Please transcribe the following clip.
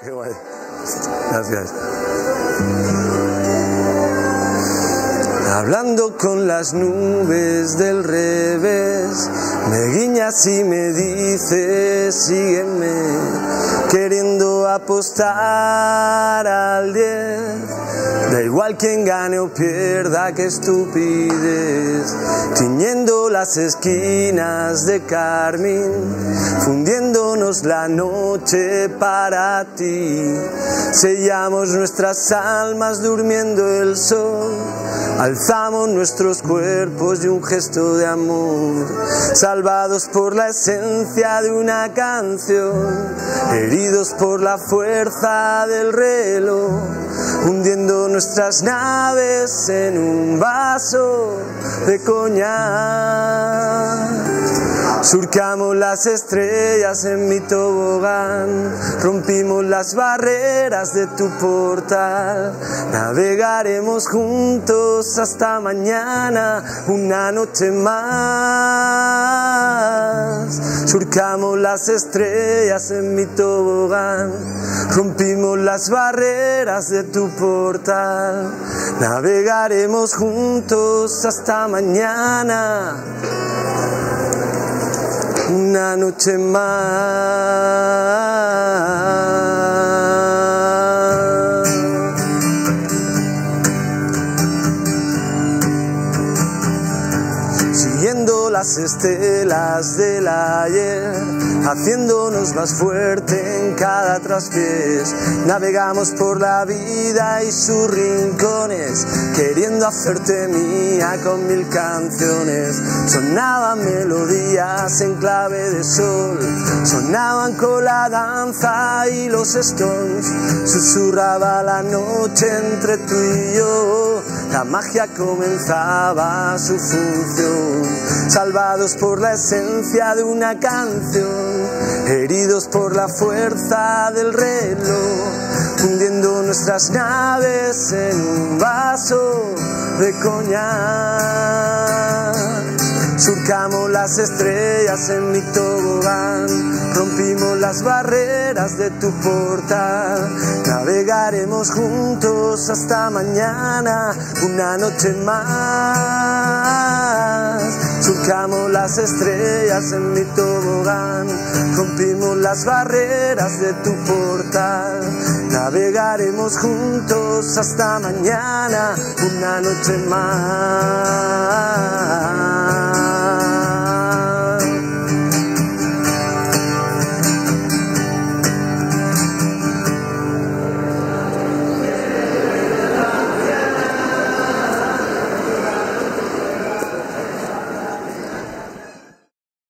Gracias. Hablando con las nubes del revés, me guiñas y me dices, sígueme, queriendo apostar al 10. Da igual quien gane o pierda, qué estupidez. Tiñendo las esquinas de carmín, fundiéndonos la noche para ti. Sellamos nuestras almas durmiendo el sol. Alzamos nuestros cuerpos de un gesto de amor, salvados por la esencia de una canción, heridos por la fuerza del reloj, hundiendo nuestras naves en un vaso de coñac. Surcamos las estrellas en mi tobogán, rompimos las barreras de tu portal, navegaremos juntos hasta mañana, una noche más. Surcamos las estrellas en mi tobogán, rompimos las barreras de tu portal, navegaremos juntos hasta mañana una noche más. Las estelas del ayer, haciéndonos más fuerte en cada traspiés, navegamos por la vida y sus rincones, queriendo hacerte mía con mil canciones. Sonaban melodías en clave de sol, sonaban con la danza y los stones, susurraba la noche entre tú y yo, la magia comenzaba su función, salvados por la esencia de una canción, heridos por la fuerza del reloj, hundiendo nuestras naves en un vaso de coñac. Surcamos las estrellas en mi tobogán, rompimos las barreras de tu portal, navegaremos juntos hasta mañana, una noche más. Surcamos las estrellas en mi tobogán, rompimos las barreras de tu portal, navegaremos juntos hasta mañana, una noche más.